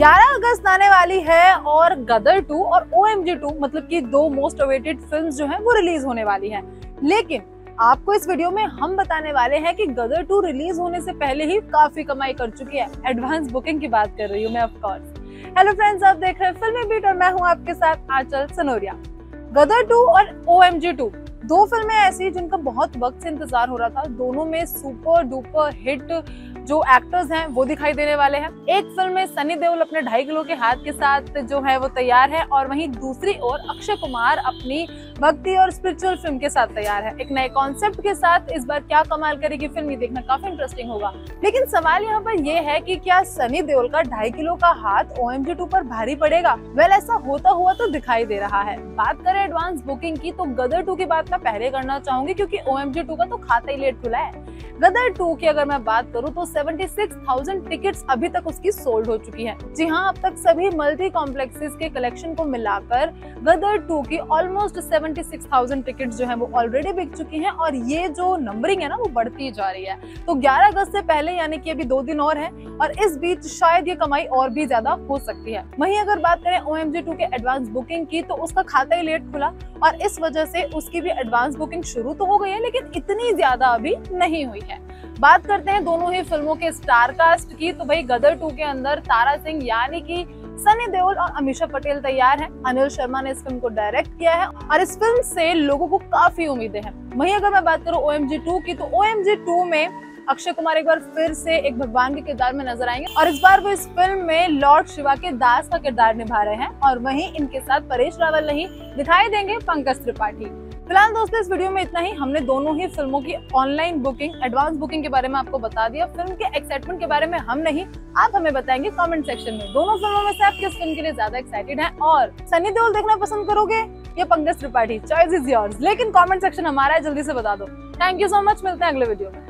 11 अगस्त आने वाली है और गदर 2 और ओ एम मतलब कि दो मोस्ट अवेटेड फिल्म्स जो हैं, वो रिलीज़ होने वाली हैं। लेकिन आपको इस वीडियो में हम बताने वाले हैं कि गदर 2 रिलीज़ होने से पहले ही काफ़ी कमाई कर चुकी है। एडवांस बुकिंग की बात कर रही हूँ मैं ऑफकोर्स हेलो फ्रेंड्स आप देख रहे हैं फिल्मी बीट और मैं हूँ आपके साथ आंचल सनोरिया। गदर टू और ओ एम दो फ़िल्में ऐसी जिनका बहुत वक्त से इंतज़ार हो रहा था। दोनों में सुपर डुपर हिट जो एक्टर्स हैं, वो दिखाई देने वाले हैं। एक फ़िल्म में सनी देओल अपने ढाई किलो के हाथ के साथ जो है वो तैयार है और वहीं दूसरी ओर अक्षय कुमार अपनी भक्ति और स्पिरिचुअल फ़िल्म के साथ तैयार है। एक नए कॉन्सेप्ट के साथ इस बार क्या कमाल करेगी फ़िल्म ये देखना काफ़ी इंटरेस्टिंग होगा। लेकिन सवाल यहाँ पर ये है कि क्या सनी देओल का ढाई किलो का हाथ ओ एम पर भारी पड़ेगा? वेल ऐसा होता हुआ तो दिखाई दे रहा है। बात करें एडवांस बुकिंग की तो गदर टू की बात मैं पहले करना चाहूँगी, क्यूँकी ओ एम का तो खाता ही लेट खुला है। गदर टू की अगर मैं बात करूँ तो 76,000 टिकट्स अभी तक उसकी सोल्ड हो चुकी है। जी हाँ अब तक सभी मल्टी कॉम्प्लेक्सेस के कलेक्शन को मिलाकर गदर टू की ऑलमोस्ट 76,000 टिकट्स जो है वो ऑलरेडी बिक चुकी हैं और ये जो नंबरिंग है ना वो बढ़ती जा रही है। तो 11 अगस्त से पहले यानी कि अभी दो दिन और है और इस बीच शायद ये कमाई और भी ज़्यादा हो सकती है। वही अगर बात करें ओ एम जी टू के एडवांस बुकिंग की तो उसका खाता ही लेट खुला और इस वजह से उसकी भी एडवांस बुकिंग शुरू तो हो गई है लेकिन इतनी ज़्यादा अभी नहीं हुई है। बात करते हैं दोनों ही फ़िल्मों के स्टार कास्ट की। तो भाई गदर टू के अंदर तारा सिंह यानी कि सनी देओल और अमीषा पटेल तैयार हैं। अनिल शर्मा ने इस फ़िल्म को डायरेक्ट किया है और इस फ़िल्म से लोगों को काफ़ी उम्मीदें हैं। वहीं अगर मैं बात करूँ ओ एम की तो ओ एम टू में अक्षय कुमार एक बार फिर से एक भगवान के किरदार में नज़र आएँगे और इस बार वो इस फ़िल्म में लॉर्ड शिवा के दास का किरदार निभा रहे हैं और वहीं इनके साथ परेश रावल नहीं दिखाई देंगे पंकज त्रिपाठी। फ़िलहाल दोस्तों, इस वीडियो में इतना ही। हमने दोनों ही फ़िल्मों की ऑनलाइन बुकिंग एडवांस बुकिंग के बारे में आपको बता दिया। फ़िल्म के एक्साइटमेंट के बारे में हम नहीं, आप हमें बताएँगे कमेंट सेक्शन में। दोनों फ़िल्मों में से आप किस फ़िल्म के लिए ज़्यादा एक्साइटेड हैं? और सनी देओल देखना पसंद करोगे या Pankaj Tripathi? Choice is yours लेकिन कॉमेंट सेक्शन हमारा है, जल्दी से बता दो। थैंक यू सो मच मिलते हैं अगले वीडियो में।